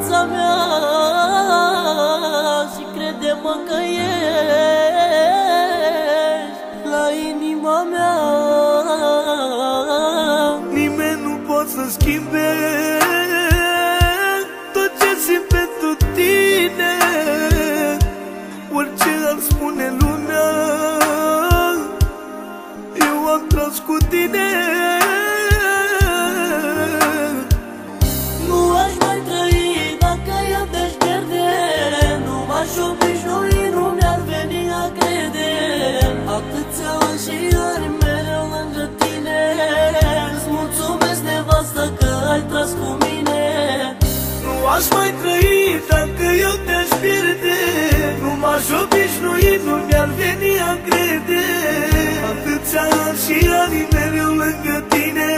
viața mea Și crede-mă că ești la inima mea. Nimeni nu poate să schimbe aș mai trăi dacă eu te-aș pierde. Nu m-aș obișnui, nu mi-ar veni a crede. Atâția ani și ani mereu lângă tine.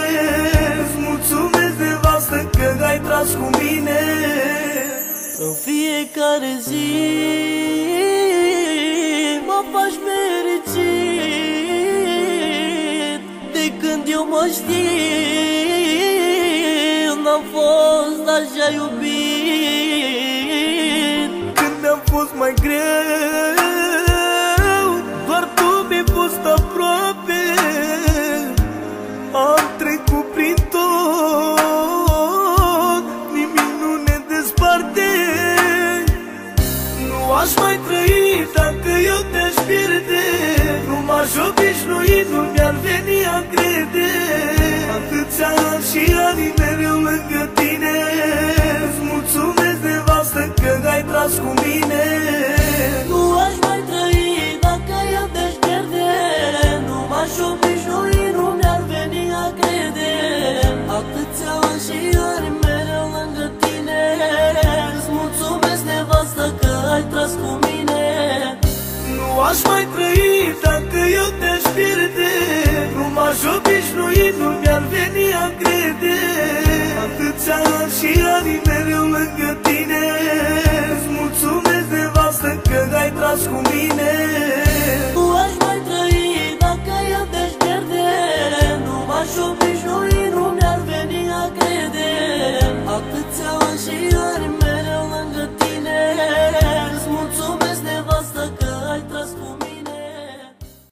Îți mulțumesc nevastă că ai tras cu mine. În fiecare zi mă faci fericit. De când eu mă știu N-am fost așa iubit. Când am fost mai greu Doar tu mi-ai fost aproape. Am trecut prin tot Nimic nu ne desparte. Nu aș mai trăi dacă eu te-aș pierde. Nu m-aș obișnui, nu mi-ar veni a crede. Atâția ani și ani ai tras cu mine. Nu aș mai trăi dacă eu te-aș pierde Nu m-aș obișnui, nu mi-ar veni a crede. Atâția ani și ani mereu lângă tine. Îți mulțumesc nevastă că ai tras cu mine. Nu aș mai trăi dacă eu te-aș pierde Nu m-aș obișnui, nu mi-ar veni a crede. Atâția ani și ani mereu lângă tine